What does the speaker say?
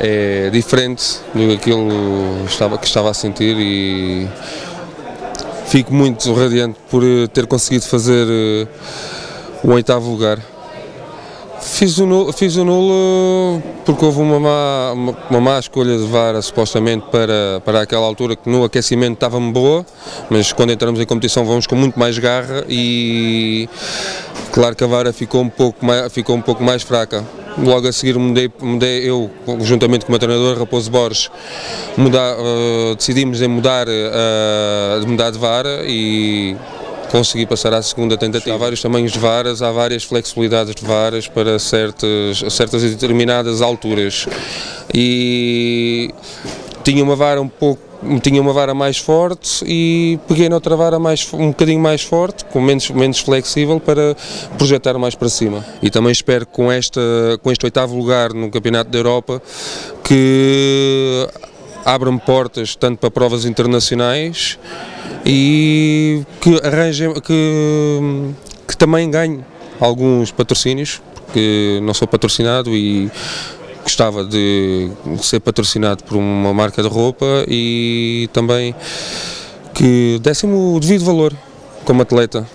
é diferente do que estava, que estava a sentir e fico muito radiante por ter conseguido fazer eh, o oitavo lugar. Fiz o nulo, fiz o nulo porque houve uma má, uma má escolha de vara supostamente para, para aquela altura que no aquecimento estava-me boa, mas quando entramos em competição vamos com muito mais garra e claro que a vara ficou um pouco mais, ficou um pouco mais fraca. Logo a seguir mudei, mudei eu, juntamente com o meu treinador, Raposo Borges, uh, decidimos em mudar, uh, mudar de vara e consegui passar à segunda tentativa. Há vários tamanhos de varas, há várias flexibilidades de varas para certas, certas e determinadas alturas. E tinha uma vara um pouco tinha uma vara mais forte e peguei noutra vara mais, um bocadinho mais forte, com menos, menos flexível, para projetar mais para cima. E também espero que com, esta, com este oitavo lugar no Campeonato da Europa que abram portas tanto para provas internacionais e que arranjem, que, que também ganhe alguns patrocínios, porque não sou patrocinado e gostava de ser patrocinado por uma marca de roupa e também que dessem o devido valor como atleta.